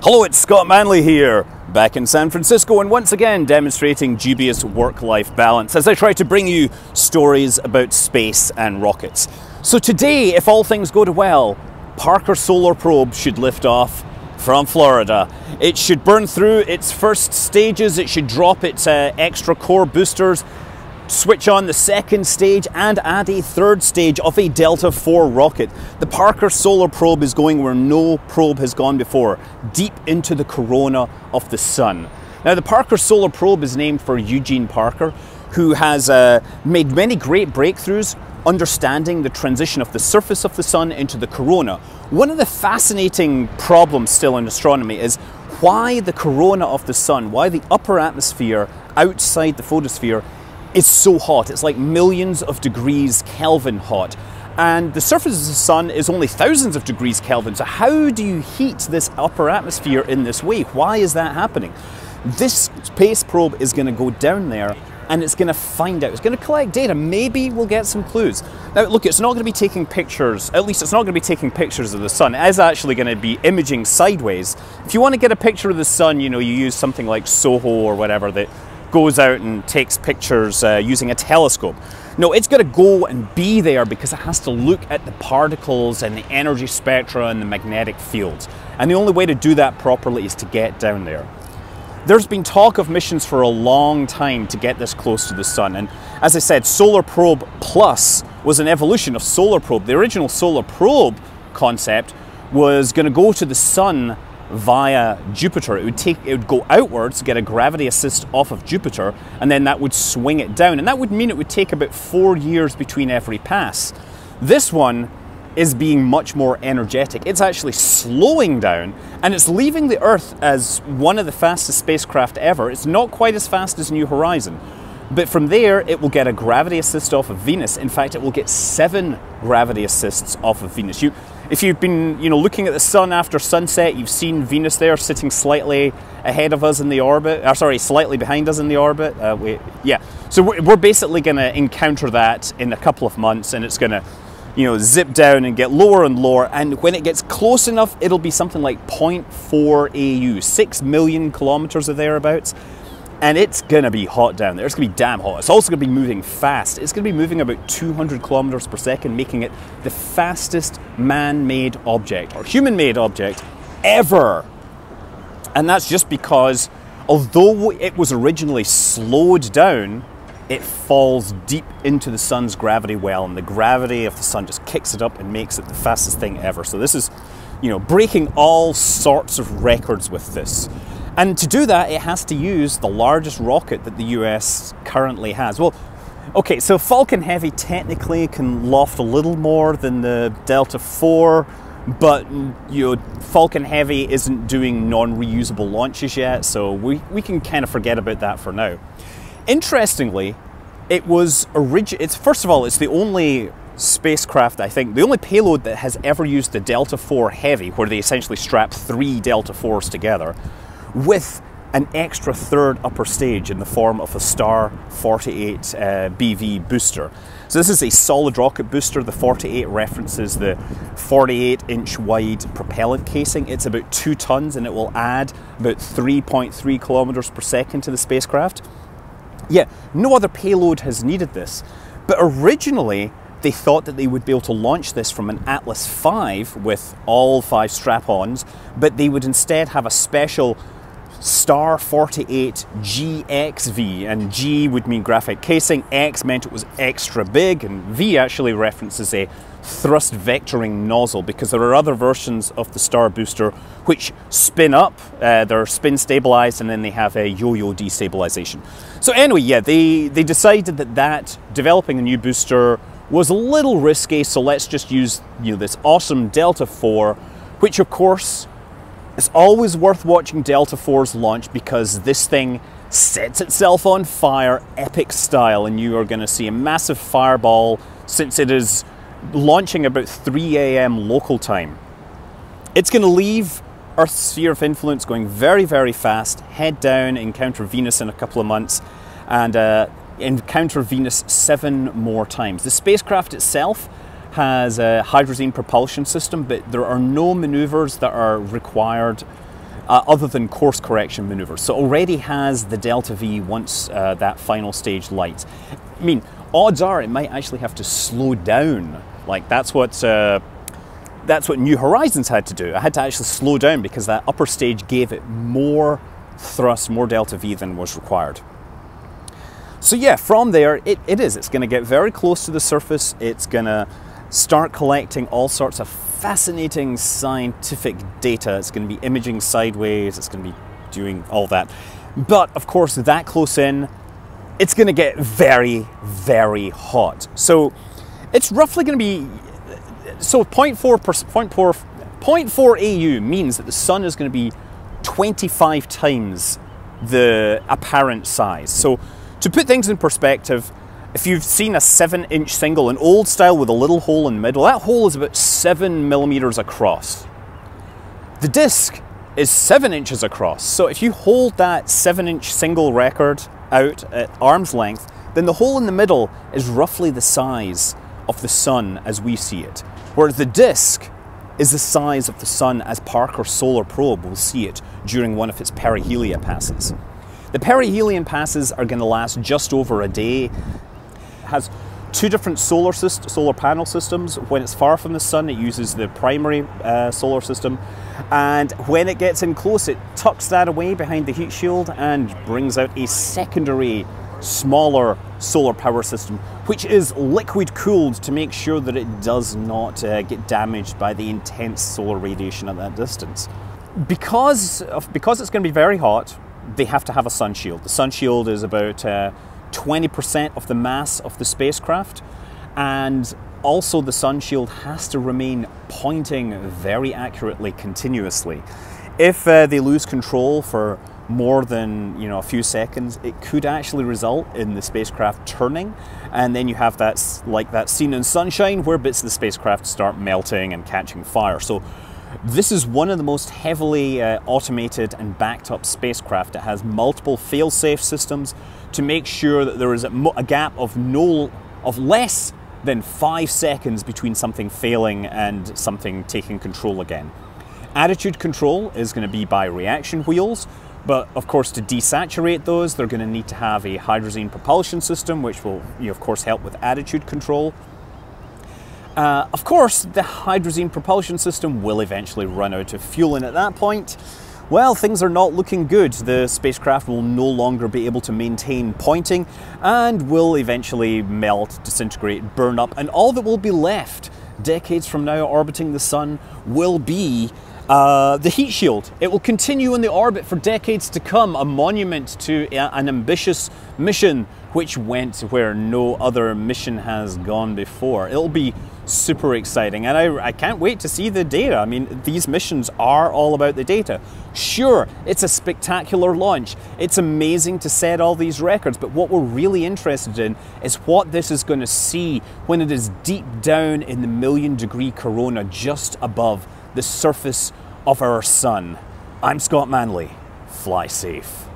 Hello, it's Scott Manley here, back in San Francisco, and once again demonstrating dubious work life balance as I try to bring you stories about space and rockets. So, today, if all things go to well, Parker Solar Probe should lift off from Florida. It should burn through its first stages, it should drop its uh, extra core boosters, switch on the second stage and add a third stage of a Delta IV rocket. The Parker Solar Probe is going where no probe has gone before, deep into the corona of the Sun. Now, the Parker Solar Probe is named for Eugene Parker, who has uh, made many great breakthroughs understanding the transition of the surface of the Sun into the corona. One of the fascinating problems still in astronomy is why the corona of the Sun, why the upper atmosphere outside the photosphere is so hot. It's like millions of degrees Kelvin hot. And the surface of the sun is only thousands of degrees Kelvin. So, how do you heat this upper atmosphere in this way? Why is that happening? This space probe is going to go down there and it's going to find out. It's going to collect data. Maybe we'll get some clues. Now, look, it's not going to be taking pictures, at least it's not going to be taking pictures of the sun. It is actually going to be imaging sideways. If you want to get a picture of the sun, you know, you use something like SOHO or whatever that goes out and takes pictures uh, using a telescope. No, it's got to go and be there because it has to look at the particles and the energy spectra and the magnetic fields. And the only way to do that properly is to get down there. There's been talk of missions for a long time to get this close to the sun. And as I said, Solar Probe Plus was an evolution of Solar Probe. The original Solar Probe concept was going to go to the sun via Jupiter. It would take it would go outwards, get a gravity assist off of Jupiter, and then that would swing it down. And that would mean it would take about four years between every pass. This one is being much more energetic. It's actually slowing down and it's leaving the Earth as one of the fastest spacecraft ever. It's not quite as fast as New Horizon. But from there, it will get a gravity assist off of Venus. In fact, it will get seven gravity assists off of Venus. You, if you've been you know, looking at the sun after sunset, you've seen Venus there sitting slightly ahead of us in the orbit, or sorry, slightly behind us in the orbit. Uh, we, yeah, so we're, basically going to encounter that in a couple of months, and it's going to you know, zip down and get lower and lower. And when it gets close enough, it'll be something like 0.4 AU, 6 million kilometers or thereabouts and it's gonna be hot down there. It's gonna be damn hot. It's also gonna be moving fast. It's gonna be moving about 200 kilometers per second, making it the fastest man made object or human made object ever. And that's just because, although it was originally slowed down, it falls deep into the sun's gravity well, and the gravity of the sun just kicks it up and makes it the fastest thing ever. So, this is, you know, breaking all sorts of records with this. And to do that, it has to use the largest rocket that the US currently has. Well, okay, so Falcon Heavy technically can loft a little more than the Delta IV, but you know, Falcon Heavy isn't doing non-reusable launches yet, so we, we can kind of forget about that for now. Interestingly, it was original. It's first of all, it's the only spacecraft, I think, the only payload that has ever used the Delta IV Heavy, where they essentially strap three Delta IVs together with an extra third upper stage in the form of a Star 48 uh, BV booster. So this is a solid rocket booster. The 48 references the 48 inch wide propellant casing. It's about two tons and it will add about 3.3 kilometers per second to the spacecraft. Yeah, no other payload has needed this. But originally, they thought that they would be able to launch this from an Atlas V with all five strap ons, but they would instead have a special Star 48 GXV, and G would mean graphite casing, X meant it was extra big, and V actually references a thrust vectoring nozzle because there are other versions of the Star Booster which spin up, uh, they're spin stabilized, and then they have a yo yo destabilization. So, anyway, yeah, they, they decided that, that developing a new booster was a little risky, so let's just use you know, this awesome Delta IV, which of course it's always worth watching Delta IV's launch because this thing sets itself on fire, epic style, and you are going to see a massive fireball since it is launching about 3 a.m. local time. It's going to leave Earth's sphere of influence going very, very fast, head down, encounter Venus in a couple of months, and uh, encounter Venus seven more times. The spacecraft itself has a hydrazine propulsion system, but there are no maneuvers that are required uh, other than course correction maneuvers. So already has the delta V once uh, that final stage light. I mean, odds are it might actually have to slow down. Like that's what uh, that's what New Horizons had to do. I had to actually slow down because that upper stage gave it more thrust, more delta V than was required. So yeah, from there, it, it is. It's going to get very close to the surface. It's going to start collecting all sorts of fascinating scientific data. It's going to be imaging sideways. It's going to be doing all that. But of course, that close in, it's going to get very, very hot. So it's roughly going to be so 0.4, 0.4, 0.4 AU means that the sun is going to be 25 times the apparent size. So to put things in perspective, if you've seen a 7 inch single, an old style with a little hole in the middle, that hole is about 7 millimeters across. The disc is 7 inches across. So if you hold that 7 inch single record out at arm's length, then the hole in the middle is roughly the size of the sun as we see it. Whereas the disc is the size of the sun as Parker Solar Probe will see it during one of its perihelia passes. The perihelion passes are going to last just over a day. It has two different solar solar panel systems. When it's far from the sun, it uses the primary uh, solar system, and when it gets in close, it tucks that away behind the heat shield and brings out a secondary, smaller solar power system, which is liquid cooled to make sure that it does not uh, get damaged by the intense solar radiation at that distance. Because of, because it's going to be very hot, they have to have a sun shield. The sun shield is about uh, 20% of the mass of the spacecraft, and also the sun shield has to remain pointing very accurately continuously. If uh, they lose control for more than you know a few seconds, it could actually result in the spacecraft turning, and then you have that like that scene in Sunshine where bits of the spacecraft start melting and catching fire. So this is one of the most heavily uh, automated and backed up spacecraft. It has multiple fail-safe systems to make sure that there is a, a gap of no of less than five seconds between something failing and something taking control again. Attitude control is going to be by reaction wheels, but of course to desaturate those, they're going to need to have a hydrazine propulsion system, which will, you know, of course, help with attitude control. Uh, of course, the hydrazine propulsion system will eventually run out of fuel, and at that point, well, things are not looking good. The spacecraft will no longer be able to maintain pointing and will eventually melt, disintegrate, burn up, and all that will be left decades from now orbiting the sun will be uh, the heat shield. It will continue in the orbit for decades to come, a monument to an ambitious mission which went where no other mission has gone before. It'll be super exciting, and I, I can't wait to see the data. I mean, these missions are all about the data. Sure, it's a spectacular launch. It's amazing to set all these records, but what we're really interested in is what this is going to see when it is deep down in the million degree corona just above the surface of our sun. I'm Scott Manley. Fly safe.